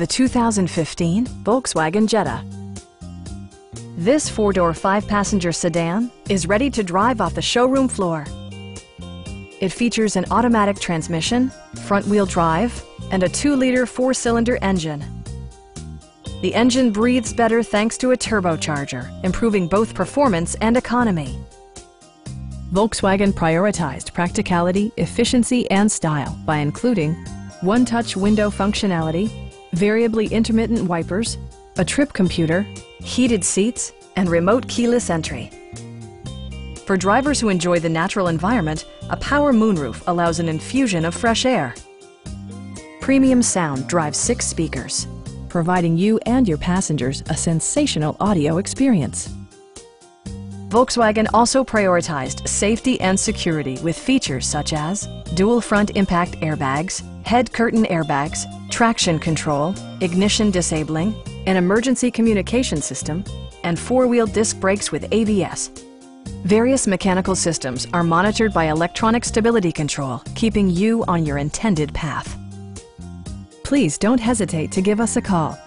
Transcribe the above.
the 2015 Volkswagen Jetta. This four-door, five-passenger sedan is ready to drive off the showroom floor. It features an automatic transmission, front-wheel drive, and a 2-liter four-cylinder engine. The engine breathes better thanks to a turbocharger, improving both performance and economy. Volkswagen prioritized practicality, efficiency, and style by including one-touch window functionality, variably intermittent wipers, a trip computer, heated seats, and remote keyless entry. For drivers who enjoy the natural environment, a power moonroof allows an infusion of fresh air. Premium sound drives six speakers, providing you and your passengers a sensational audio experience. Volkswagen also prioritized safety and security with features such as dual front impact airbags, head curtain airbags, traction control, ignition disabling, an emergency communication system, and four-wheel disc brakes with ABS. Various mechanical systems are monitored by electronic stability control, keeping you on your intended path. Please don't hesitate to give us a call.